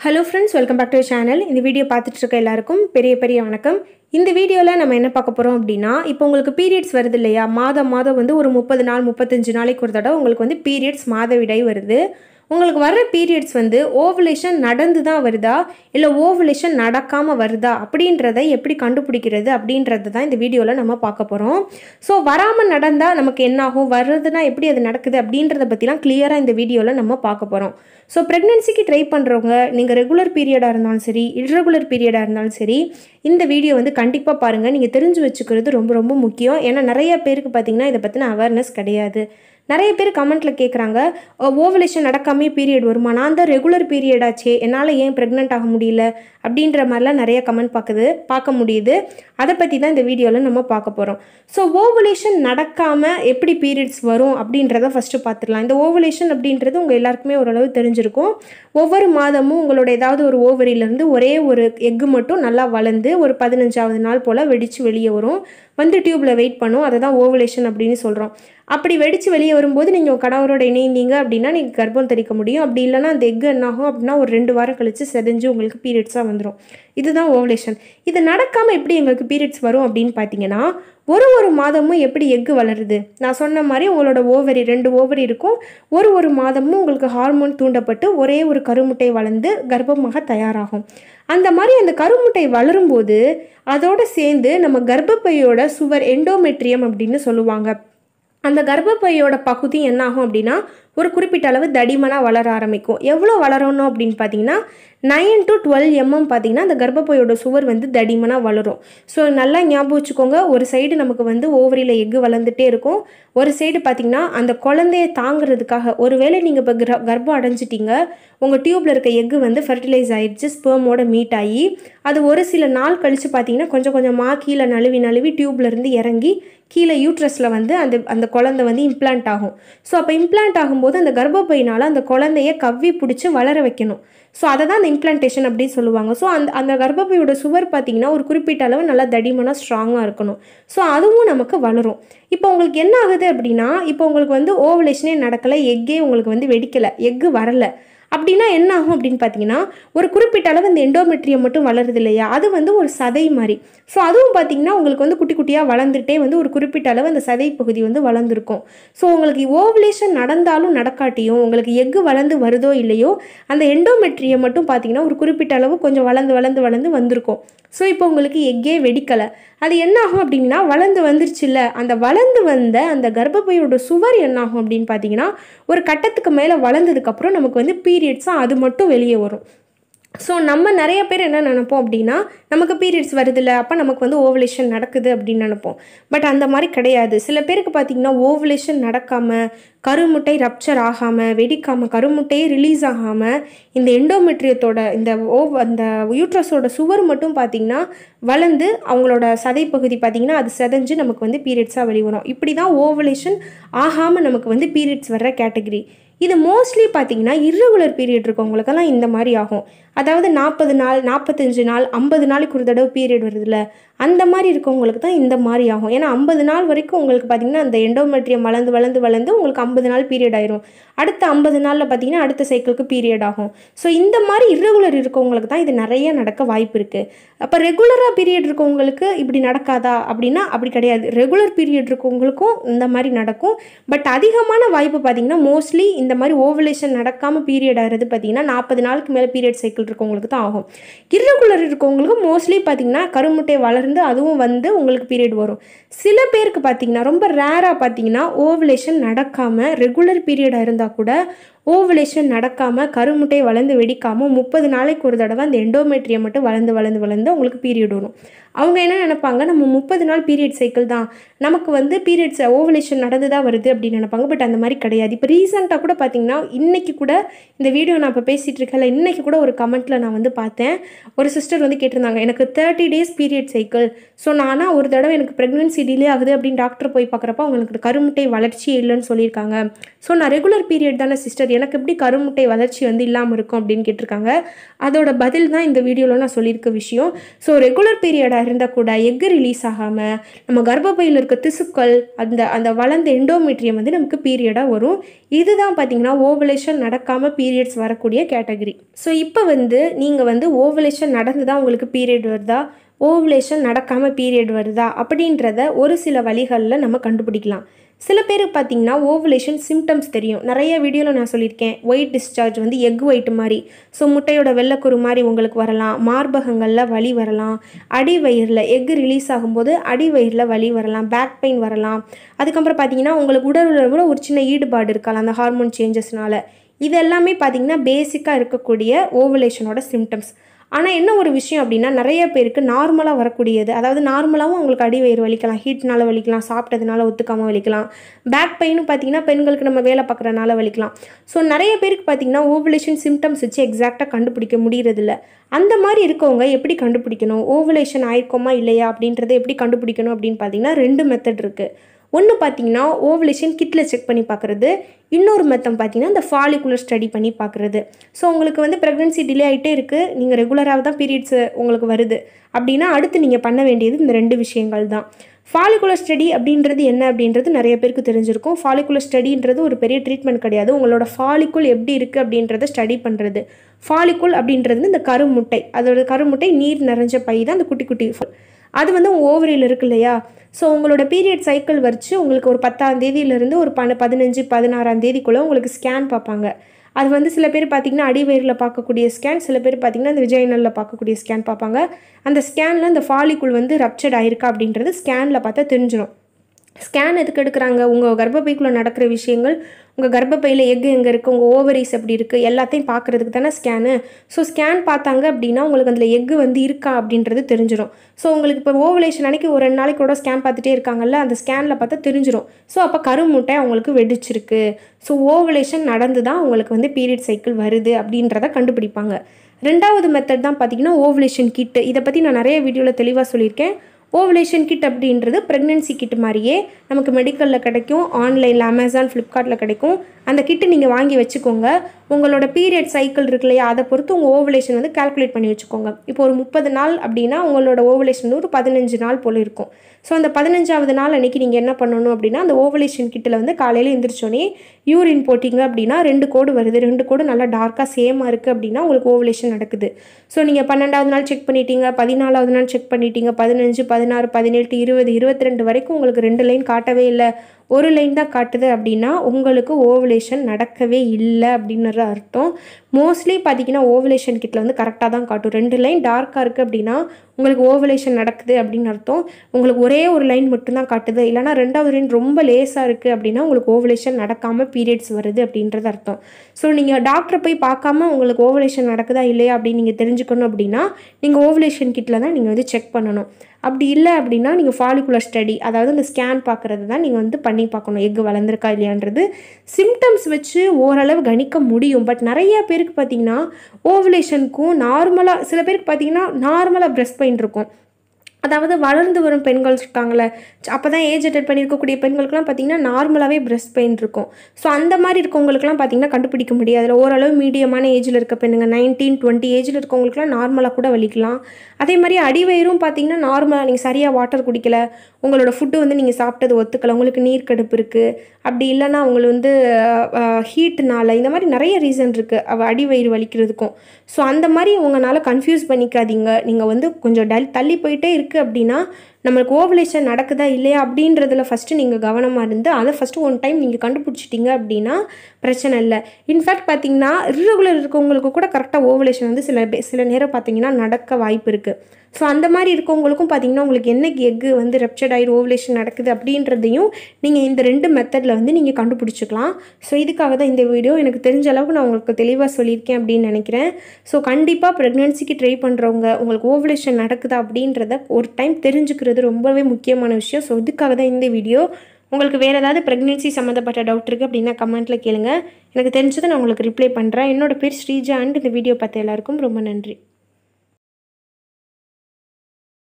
Hello friends welcome back to channel இந்த video பார்த்துட்டு இருக்க எல்லாருக்கும் பெரிய பெரிய வணக்கம். இந்த வீடியோவில் நம்ம என்ன பார்க்க போகிறோம் அப்படின்னா இப்போ உங்களுக்கு பீரியட்ஸ் வருது இல்லையா? மாதம் மாதம் வந்து ஒரு முப்பது நாள் முப்பத்தஞ்சு நாளைக்கு ஒரு தடவை உங்களுக்கு வந்து பீரியட்ஸ் மாதவிடாய் வருது. உங்களுக்கு வர்ற பீரியட்ஸ் வந்து ஓவலேஷன் நடந்து தான் வருதா? இல்லை ஓவலேஷன் நடக்காமல் வருதா? அப்படின்றத எப்படி கண்டுபிடிக்கிறது அப்படின்றது தான் இந்த வீடியோவில் நம்ம பார்க்க போகிறோம் ஸோ வராமல் நடந்தால் நமக்கு என்ன ஆகும் வர்றதுனா எப்படி அது நடக்குது? அப்படின்றத பற்றிலாம் கிளியராக இந்த வீடியோவில் நம்ம பார்க்க போகிறோம் ஸோ ப்ரெக்னென்சிக்கு ட்ரை பண்ணுறவங்க நீங்கள் ரெகுலர் பீரியடாக இருந்தாலும் சரி இர்ரெகுலர் பீரியடாக இருந்தாலும் சரி இந்த வீடியோ வந்து கண்டிப்பாக பாருங்கள் நீங்கள் தெரிஞ்சு வச்சுக்கிறது ரொம்ப ரொம்ப முக்கியம். ஏன்னா நிறைய பேருக்கு பார்த்தீங்கன்னா இதை பற்றின அவேர்னஸ் கிடையாது. நிறைய பேர் கமெண்ட்டில் கேட்குறாங்க ஓவலேஷன் நடக்காமே பீரியட் வருமா? நான் தான் ரெகுலர் பீரியடாச்சே என்னால் ஏன் ப்ரெக்னென்ட் ஆக முடியல? அப்படின்ற மாதிரிலாம் நிறைய கமெண்ட் பார்க்குது பார்க்க முடியுது. அதை பற்றி தான் இந்த வீடியோவில் நம்ம பார்க்க போகிறோம் ஸோ ஓவலேஷன் நடக்காமல் எப்படி பீரியட்ஸ் வரும் அப்படின்றத ஃபஸ்ட்டு பார்த்துடலாம் இந்த ஓவலேஷன் அப்படின்றது உங்கள் எல்லாருக்குமே ஓரளவு தெரிஞ்சிருக்கும். ஒவ்வொரு மாதமும் உங்களோட ஏதாவது ஒரு ஓவரியிலேருந்து ஒரே ஒரு எக்கு மட்டும் நல்லா வளர்ந்து ஒரு பதினஞ்சாவது நாள் போல் வெடித்து வெளியே வரும். வந்து டியூப்பில் வெயிட் பண்ணும். அதை தான் ஓவலேஷன் அப்படின்னு சொல்கிறோம் அப்படி வெடித்து வெளியே வரும்போது நீங்கள் உங்கள் கணவரோட இணைந்தீங்க அப்படின்னா நீங்கள் கர்ப்பம் தரிக்க முடியும். அப்படி இல்லைனா அந்த எக் என்ன ஆகும் அப்படின்னா ஒரு ரெண்டு வாரம் கழித்து செதஞ்சு உங்களுக்கு பீரியட்ஸாக வந்துடும் இதுதான் ஓவலேஷன் இது நடக்காமல் எப்படி எங்களுக்கு பீரியட்ஸ் வரும் அப்படின்னு பார்த்தீங்கன்னா ஒரு ஒரு மாதமும் எப்படி எக்கு வளருது? நான் சொன்ன மாதிரி உங்களோட ஓவரி ரெண்டு ஓவரி இருக்கும். ஒரு ஒரு மாதமும் உங்களுக்கு ஹார்மோன் தூண்டப்பட்டு ஒரே ஒரு கருமுட்டை வளர்ந்து கர்ப்பமாக தயாராகும். அந்த மாதிரி அந்த கருமுட்டை வளரும்போது அதோடு சேர்ந்து நம்ம கர்ப்பப்பையோட சுவர் எண்டோமெட்ரியம் அப்படின்னு சொல்லுவாங்க. அந்த கர்ப்பப்பையோட பகுதி என்னாகும் அப்படின்னா ஒரு குறிப்பிட்ட அளவு தடிமனாக வளர ஆரம்பிக்கும். எவ்வளோ வளரணும் அப்படின்னு பார்த்தீங்கன்னா நைன் டு டுவெல் எம்எம் பார்த்தீங்கன்னா அந்த கர்ப்பப்பையோட சுவர் வந்து தடிமனாக வளரும். ஸோ நல்லா ஞாபகம் வச்சுக்கோங்க ஒரு சைடு நமக்கு வந்து ஓவரியில் எக்கு வளர்ந்துட்டே இருக்கும். ஒரு சைடு பார்த்தீங்கன்னா அந்த குழந்தைய தாங்கிறதுக்காக ஒருவேளை நீங்கள் இப்போ கிர கர்ப்பம் அடைஞ்சிட்டீங்க உங்கள் டியூப்பில் இருக்க எக்கு வந்து ஃபர்டிலைஸ் ஆகிடுச்சு ஸ்பேமோட மீட் ஆகி அது ஒரு சில நாள் கழித்து பார்த்தீங்கன்னா கொஞ்சம் கொஞ்சமாக கீழே நழுவி நழுவி டியூப்லேருந்து இறங்கி கீழே யூட்ரஸில் வந்து அந்த அந்த குழந்தை வந்து இம்ப்ளான்ட் ஆகும். ஸோ அப்போ இம்ப்ளான்ட் வரும்போது அந்த கர்ப்பப்பையினால் அந்த குழந்தைய கவ்வி பிடிச்சி வளர வைக்கணும். ஸோ அதை தான் அந்த இம்ப்ளான்டேஷன் அப்படின்னு சொல்லுவாங்க. ஸோ அந்த அந்த கர்ப்பப்பையோட சுவர் பார்த்திங்கன்னா ஒரு குறிப்பிட்ட அளவு நல்லா தடிமனாக ஸ்ட்ராங்காக இருக்கணும். ஸோ அதுவும் நமக்கு வளரும். இப்போ உங்களுக்கு என்ன ஆகுது அப்படின்னா இப்போ உங்களுக்கு வந்து ஓவலேஷனே நடக்கலை எக்கே உங்களுக்கு வந்து வெடிக்கலை எக்கு வரலை. அப்படின்னா என்ன ஆகும் அப்படின்னு பார்த்தீங்கன்னா ஒரு குறிப்பிட்ட அளவு இந்த எண்டோமெட்ரியம் மட்டும் வளருது இல்லையா? அது வந்து ஒரு சதை மாதிரி. ஸோ அதுவும் பார்த்தீங்கன்னா உங்களுக்கு வந்து குட்டி குட்டியாக வளர்ந்துட்டே வந்து ஒரு குறிப்பிட்ட அளவு அந்த சதை பகுதி வந்து வளர்ந்துருக்கும். ஸோ உங்களுக்கு ஓவலேஷன் நடந்தாலும் நடக்காட்டியும் உங்களுக்கு எக்கு வளர்ந்து வருதோ இல்லையோ அந்த எண்டோமெட்ரியம் மட்டும் பார்த்தீங்கன்னா ஒரு குறிப்பிட்ட அளவு கொஞ்சம் வளர்ந்து வளர்ந்து வளர்ந்து வந்திருக்கும். ஸோ இப்போ உங்களுக்கு எக்கே வெடிக்கலை. அது என்ன ஆகும் அப்படின்னா வளர்ந்து வந்துருச்சுல்ல. அந்த வளர்ந்து வந்த அந்த கர்ப்பப்பையோட சுவர் என்னாகும் அப்படின்னு பார்த்தீங்கன்னா ஒரு கட்டத்துக்கு மேலே வளர்ந்ததுக்கப்புறம் நமக்கு வந்து பீரியட்ஸாக அது மட்டும் வெளியே வரும். ஸோ நம்ம நிறைய பேர் என்ன நினைப்போம் அப்படின்னா நமக்கு பீரியட்ஸ் வருதில்ல அப்போ நமக்கு வந்து ஓவலேஷன் நடக்குது அப்படின்னு நினைப்போம். பட் அந்த மாதிரி கிடையாது. சில பேருக்கு பார்த்திங்கன்னா ஓவலேஷன் நடக்காமல் கருமுட்டை ரப்சர் ஆகாமல் வெடிக்காமல் கருமுட்டையே ரிலீஸ் ஆகாமல் இந்த எண்டோமெட்ரியத்தோட இந்த ஓவ் அந்த யூட்ரஸோட சுவர் மட்டும் பார்த்திங்கன்னா வளர்ந்து அவங்களோட சதை பகுதி பார்த்திங்கன்னா அது செதஞ்சு நமக்கு வந்து பீரியட்ஸாக வெளிவரும். இப்படி தான் ஓவலேஷன் ஆகாமல் நமக்கு வந்து பீரியட்ஸ் வர்ற கேட்டகரி இது மோஸ்ட்லி பார்த்தீங்கன்னா இர்ரெகுலர் பீரியட் இருக்கவங்களுக்கெல்லாம் இந்த மாதிரி ஆகும். அதாவது நாற்பது நாள் நாற்பத்தஞ்சு நாள் ஐம்பது நாளைக்கு ஒரு தடவை பீரியட் வருதுல்ல. அந்த மாதிரி இருக்கவங்களுக்கு தான் இந்த மாதிரி ஆகும். ஏன்னா ஐம்பது நாள் வரைக்கும் உங்களுக்கு பார்த்தீங்கன்னா அந்த எண்டோமெட்ரியம் வளர்ந்து வளர்ந்து வளர்ந்து உங்களுக்கு ஐம்பது நாள் பீரியட் ஆயிரும். அடுத்த ஐம்பது நாளில் பார்த்தீங்கன்னா அடுத்த சைக்கிளுக்கு பீரியட் ஆகும். ஸோ இந்த மாதிரி இரகுலர் இருக்கவங்களுக்கு தான் இது நிறைய நடக்க வாய்ப்பு இருக்குது அப்போ ரெகுலராக பீரியட் இருக்கவங்களுக்கு இப்படி நடக்காதா? அப்படின்னா அப்படி கிடையாது. ரெகுலர் பீரியட் இருக்கவங்களுக்கும் இந்த மாதிரி நடக்கும். பட் அதிகமான வாய்ப்பு பார்த்தீங்கன்னா மோஸ்ட்லி இந்த மாதிரி ஓவலேஷன் நடக்காமல் பீரியட் ஆகிறது பார்த்தீங்கன்னா நாற்பது நாளுக்கு மேலே பீரியட் சைக்கிள் இருக்கவங்களுக்கு தான் ஆகும். இரகுலர் இருக்கவங்களுக்கு மோஸ்ட்லி பார்த்தீங்கன்னா கருமுட்டை வளர்ந்து அதுவும் வந்து உங்களுக்கு பீரியட் வரும். சில பேருக்கு பார்த்தீங்கன்னா ரொம்ப ரேராக பார்த்தீங்கன்னா ஓவலேஷன் நடக்காமல் ரெகுலர் பீரியடாக இருந்தால் கூட ஓவலேஷன் நடக்காமல் கருமுட்டை வளர்ந்து வெடிக்காமல் முப்பது நாளைக்கு ஒரு தடவை அந்த எண்டோமெட்ரியை மட்டும் வளர்ந்து வளர்ந்து வளர்ந்து அவங்களுக்கு பீரியட் வரும். அவங்க என்ன நினைப்பாங்க? நம்ம முப்பது நாள் பீரியட் சைக்கிள் தான். நமக்கு வந்து பீரியட்ஸ் ஓவலேஷன் நடந்து தான் வருது அப்படின்னு நினைப்பாங்க. பட் அந்த மாதிரி கிடையாது. இப்போ ரீசெண்டாக கூட பார்த்தீங்கன்னா இன்றைக்கி கூட இந்த வீடியோ நான் இப்போ பேசிகிட்டு இருக்கல இன்றைக்கி கூட ஒரு கமெண்ட்டில் நான் வந்து பார்த்தேன். ஒரு சிஸ்டர் வந்து கேட்டிருந்தாங்க எனக்கு thirty days period cycle so நானாக ஒரு தடவை எனக்கு ப்ரெக்னென்சி டிலே ஆகுது அப்படின்னு டாக்டர் போய் பார்க்குறப்ப அவங்களுக்கு கருமுட்டை வளர்ச்சி இல்லைன்னு சொல்லியிருக்காங்க. ஸோ நான் ரெகுலர் பீரியட் தானே சிஸ்டர் எனக்கு எப்படி கருமுட்டை வளர்ச்சி வந்து இல்லாமல் இருக்கும் அப்படின்னு கேட்டிருக்காங்க. அதோட பதில் தான் இந்த வீடியோவில் நான் சொல்லியிருக்க விஷயம். ஸோ ரெகுலர் பீரியடாக இருந்தால் கூட எக்கு ரிலீஸ் ஆகாமல் நம்ம கர்ப்பப்பையில் இருக்க திசுக்கள் அந்த அந்த வளர்ந்த எண்டோமெட்ரியம் வந்து நமக்கு பீரியடாக வரும். இதுதான் பார்த்தீங்கன்னா ஓவலேஷன் நடக்காமல் பீரியட்ஸ் வரக்கூடிய கேட்டகரி ஸோ இப்போ வந்து நீங்கள் வந்து ஓவலேஷன் நடந்து தான் உங்களுக்கு பீரியட் வருதா? ஓவலேஷன் நடக்காமல் பீரியட் வருதா? அப்படின்றத ஒரு சில வழிகளில் நம்ம கண்டுபிடிக்கலாம். சில பேருக்கு பார்த்தீங்கன்னா ஓவலேஷன் சிம்டம்ஸ் தெரியும். நிறைய வீடியோவில் நான் சொல்லியிருக்கேன். ஒயிட் டிஸ்சார்ஜ் வந்து எக் ஒயிட் மாதிரி. ஸோ முட்டையோட வெள்ளைக்குரு மாதிரி உங்களுக்கு வரலாம். மார்பகங்களில் வலி வரலாம். அடி வயிறில் எக் ரிலீஸ் ஆகும்போது அடி வயிறில் வலி வரலாம். பேக் பெயின் வரலாம். அதுக்கப்புறம் பார்த்தீங்கன்னா உங்களுக்கு உடல் உறவுல ஒரு சின்ன ஈடுபாடு இருக்கலாம். அந்த ஹார்மோன் சேஞ்சஸ்னால இது எல்லாமே பார்த்தீங்கன்னா பேசிக்காக இருக்கக்கூடிய ஓவலேஷனோட சிம்டம்ஸ் ஆனால் என்ன ஒரு விஷயம் அப்படின்னா நிறைய பேருக்கு நார்மலாக வரக்கூடியது அதாவது நார்மலாகவும் அவங்களுக்கு அடி வயிறு வலிக்கலாம் ஹீட்னால வலிக்கலாம் சாப்பிட்டதுனால ஒத்துக்காமல் வலிக்கலாம். பேக் பெயினும் பார்த்தீங்கன்னா பெண்களுக்கு நம்ம வேலை பார்க்குறனால வலிக்கலாம். ஸோ நிறைய பேருக்கு பார்த்தீங்கன்னா ஓவலேஷன் சிம்டம்ஸ் வச்சு எக்ஸாக்டாக கண்டுபிடிக்க முடியறதில்ல. அந்த மாதிரி இருக்கவங்க எப்படி கண்டுபிடிக்கணும்? ஓவலேஷன் ஆயிருக்கோமா இல்லையா? அப்படின்றத எப்படி கண்டுபிடிக்கணும் அப்படின்னு பார்த்தீங்கன்னா ரெண்டு மெத்தட் இருக்குது ஒன்று பார்த்தீங்கன்னா ஓவலேஷன் கிட்டில் செக் பண்ணி பார்க்குறது இன்னொரு மெத்தம் பார்த்தீங்கன்னா இந்த ஃபாலிகுலர் ஸ்டடி பண்ணி பார்க்குறது ஸோ உங்களுக்கு வந்து ப்ரெக்னென்சி டிலே ஆகிட்டே இருக்குது நீங்கள் ரெகுலராக தான் பீரியட்ஸ் உங்களுக்கு வருது. அப்படின்னா அடுத்து நீங்கள் பண்ண வேண்டியது இந்த ரெண்டு விஷயங்கள் தான். ஃபாலிகுலர் ஸ்டடி அப்படின்றது என்ன அப்படின்றது நிறைய பேருக்கு தெரிஞ்சிருக்கும். ஃபாலிகுலர் ஸ்டடின்றது ஒரு பெரிய ட்ரீட்மெண்ட் கிடையாது. உங்களோட ஃபாலிக்குல் எப்படி இருக்குது அப்படின்றத ஸ்டடி பண்ணுறது ஃபாலிக்குல் அப்படின்றது இந்த கருமுட்டை. அதோட கருமுட்டை நீர் நிறைஞ்ச பை தான் அந்த குட்டி குட்டி அது வந்து உங்கள் ஓவரியில் இருக்கு இல்லையா? ஸோ உங்களோட பீரியட் சைக்கிள் வச்சு உங்களுக்கு ஒரு பத்தாம் தேதியிலேருந்து ஒரு பன பதினஞ்சு பதினாறாம் தேதிக்குள்ளே உங்களுக்கு ஸ்கேன் பார்ப்பாங்க. அது வந்து சில பேர் பார்த்திங்கன்னா அடிவயிறில் பார்க்கக்கூடிய ஸ்கேன் சில பேர் பார்த்திங்கன்னா இந்த விஜயனலில் பார்க்கக்கூடிய ஸ்கேன் பார்ப்பாங்க. அந்த ஸ்கேனில் இந்த ஃபாலிக்குள் வந்து ரப்சர்ட் ஆயிருக்கா அப்படின்றது ஸ்கேனில் பார்த்தா தெரிஞ்சிடும் ஸ்கேன் எதுக்கு எடுக்கிறாங்க? உங்கள் கர்ப்பப்பைக்குள்ளே நடக்கிற விஷயங்கள் உங்கள் கர்ப்பப்பையில் எக் எங்கே இருக்குது உங்கள் ஓவரிஸ் எப்படி இருக்குது எல்லாத்தையும் பார்க்குறதுக்கு தானே ஸ்கேனு ஸோ ஸ்கேன் பார்த்தாங்க அப்படின்னா உங்களுக்கு அதில் எக்கு வந்து இருக்கா அப்படின்றது தெரிஞ்சிடும் ஸோ உங்களுக்கு இப்போ ஓவலேஷன் அன்னைக்கு ஒரு ரெண்டு நாளைக்கு கூட ஸ்கேன் பார்த்துட்டே இருக்காங்கல்ல அந்த ஸ்கேனில் பார்த்தா தெரிஞ்சிடும் ஸோ அப்போ கருமுட்டை அவங்களுக்கு வெடிச்சிருக்கு. ஸோ ஓவலேஷன் நடந்து தான் உங்களுக்கு வந்து பீரியட் சைக்கிள் வருது அப்படின்றத கண்டுபிடிப்பாங்க. ரெண்டாவது மெத்தட் தான் பார்த்தீங்கன்னா ஓவலேஷன் கிட்டு இதை பற்றி நான் நிறைய வீடியோவில் தெளிவாக சொல்லியிருக்கேன். ஓவலேஷன் கிட் அப்படின்றது ப்ரெக்னென்சி கிட் மாதிரியே நமக்கு மெடிக்கலில் கிடைக்கும் ஆன்லைனில் அமேசான் ஃப்ளிப்கார்ட்டில் கிடைக்கும். அந்த கிட்டு நீங்கள் வாங்கி வச்சுக்கோங்க. உங்களோட பீரியட் சைக்கிள் இருக்கு இல்லையா அதை பொறுத்து உங்கள் ஓவலேஷன் வந்து கால்குலேட் பண்ணி வச்சுக்கோங்க. இப்போ ஒரு முப்பது நாள் அப்படின்னா உங்களோட ஓவலேஷன் ஒரு பதினஞ்சு நாள் போல் இருக்கும். ஸோ அந்த பதினஞ்சாவது நாள் அன்றைக்கி நீங்கள் என்ன பண்ணணும் அப்படின்னா அந்த ஓவலேஷன் கிட்டில் வந்து காலையில் எந்திரிச்சோன்னே யூரின் போட்டிங்க அப்படின்னா ரெண்டு கோடு வருது. ரெண்டு கோடு நல்லா டார்க்காக சேமாக இருக்குது அப்படின்னா உங்களுக்கு ஓவலேஷன் நடக்குது. ஸோ நீங்கள் பன்னெண்டாவது நாள் செக் பண்ணிட்டீங்க பதினாலாவது நாள் செக் பண்ணிட்டீங்க பதினஞ்சு பதினாறு பதினெட்டு இருபது இருபத்தி ரெண்டு வரைக்கும் உங்களுக்கு ரெண்டு லைன் காட்டவே இல்லை. ஒரு லைன் தான் காட்டுது அப்படின்னா உங்களுக்கு ஓவலேஷன் நடக்கவே இல்லை அப்படின்றது அர்த்தம். மோஸ்ட்லி பார்த்தீங்கன்னா ஓவலேஷன் கிட்டில் வந்து கரெக்டாக தான் காட்டும். ரெண்டு லைன் டார்க்காக இருக்குது அப்படின்னா உங்களுக்கு ஓவலேஷன் நடக்குது அப்படின்னு அர்த்தம். உங்களுக்கு ஒரே ஒரு லைன் மட்டும்தான் காட்டுது. இல்லைனா ரெண்டாவது லைன் ரொம்ப லேஸாக இருக்குது அப்படின்னா உங்களுக்கு ஓவலேஷன் நடக்காமல் பீரியட்ஸ் வருது அப்படின்றது அர்த்தம். ஸோ நீங்கள் டாக்டரை போய் பார்க்காம உங்களுக்கு ஓவலேஷன் நடக்குதா இல்லையா அப்படின்னு நீங்கள் தெரிஞ்சுக்கணும் அப்படின்னா நீங்கள் ஓவலேஷன் கிட்டில் தான் நீங்கள் வந்து செக் பண்ணணும். அப்படி இல்லை அப்படின்னா நீங்கள் ஃபாலிகுலர் ஸ்டடி அதாவது இந்த ஸ்கேன் பார்க்குறது தான் நீங்கள் வந்து பண்ணி பார்க்கணும் எக் வளர்ந்துருக்கா இல்லையான்றது சிம்டம்ஸ் வச்சு ஓரளவு கணிக்க முடியும். பட் நிறைய பேருக்கு பார்த்தீங்கன்னா ஓவலேஷனுக்கும் நார்மலாக சில பேருக்கு பார்த்தீங்கன்னா நார்மலாக ப்ரெஸ்ட் பெயின் இருக்கும். அதாவது வளர்ந்து வரும் பெண்கள் இருக்காங்களே அப்போ தான் ஏஜ் அட்டன் பண்ணியிருக்கக்கூடிய பெண்களுக்குலாம் பார்த்தீங்கன்னா நார்மலாகவே பிரெஸ்ட் பெயின் இருக்கும். ஸோ அந்த மாதிரி இருக்கவங்களுக்குலாம் பார்த்திங்கன்னா கண்டுபிடிக்க முடியாது. அதில் ஓரளவு மீடியமான ஏஜில் இருக்க பெண்ணுங்க நைன்டீன் டுவெண்ட்டி ஏஜில் இருக்கவங்களுக்குலாம் நார்மலாக கூட வலிக்கலாம். அதே மாதிரி அடிவயிறும் பார்த்தீங்கன்னா நார்மலாக நீங்கள் சரியாக வாட்டர் குடிக்கல உங்களோட ஃபுட்டு வந்து நீங்கள் சாப்பிட்டது ஒத்துக்கலை உங்களுக்கு நீர் கடுப்பு இருக்குது அப்படி இல்லைன்னா உங்களுக்கு வந்து ஹீட்டுனால இந்த மாதிரி நிறைய ரீசன் இருக்குது அவள் அடிவயிறு வலிக்கிறதுக்கும். ஸோ அந்த மாதிரி உங்களால் கன்ஃபியூஸ் பண்ணிக்காதீங்க. நீங்கள் வந்து கொஞ்சம் டல் தள்ளி போயிட்டே இருக்குது அப்படின்னா நம்மளுக்கு ஓவலேஷன் நடக்குதா இல்லையா அப்படின்றதுல ஃபஸ்ட்டு நீங்கள் கவனமாக இருந்து அதை ஃபஸ்ட்டு ஒன் டைம் நீங்கள் கண்டுபிடிச்சிட்டிங்க அப்படின்னா பிரச்சனை இல்லை. இன்ஃபேக்ட் பார்த்தீங்கன்னா இர்ரெகுலர் இருக்கவங்களுக்கு கூட கரெக்டாக ஓவலேஷன் வந்து சில சில நேரம் பார்த்தீங்கன்னா நடக்க வாய்ப்பு இருக்குது ஸோ அந்த மாதிரி இருக்கவங்களுக்கும் பார்த்தீங்கன்னா உங்களுக்கு என்ன எக்கு வந்து ரெப்சர்ட் ஆயிரு ஓவலேஷன் நடக்குது அப்படின்றதையும் நீங்கள் இந்த ரெண்டு மெத்தடில் வந்து நீங்கள் கண்டுபிடிச்சிக்கலாம். ஸோ இதுக்காக தான் இந்த வீடியோ எனக்கு தெரிஞ்ச அளவுக்கு நான் உங்களுக்கு தெளிவாக சொல்லியிருக்கேன் அப்படின்னு நினைக்கிறேன். ஸோ கண்டிப்பாக ப்ரெக்னென்சிக்கு ட்ரை பண்ணுறவங்க உங்களுக்கு ஓவலேஷன் நடக்குதா அப்படின்றத ஒரு டைம் தெரிஞ்சுக்கிறது ரொம்பவே முக்கியமான விஷயம். ஸோ இதுக்காக தான் இந்த வீடியோ உங்களுக்கு வேறு ஏதாவது ப்ரெக்னென்சி சம்மந்தப்பட்ட டவுட் இருக்குது அப்படின்னா கமெண்ட்டில் கேளுங்கள் எனக்கு தெரிஞ்சதை நான் உங்களுக்கு ரிப்ளை பண்ணுறேன் என்னோட பேர் ஸ்ரீஜா அண்ட் இந்த வீடியோ பார்த்த எல்லாருக்கும் ரொம்ப நன்றி.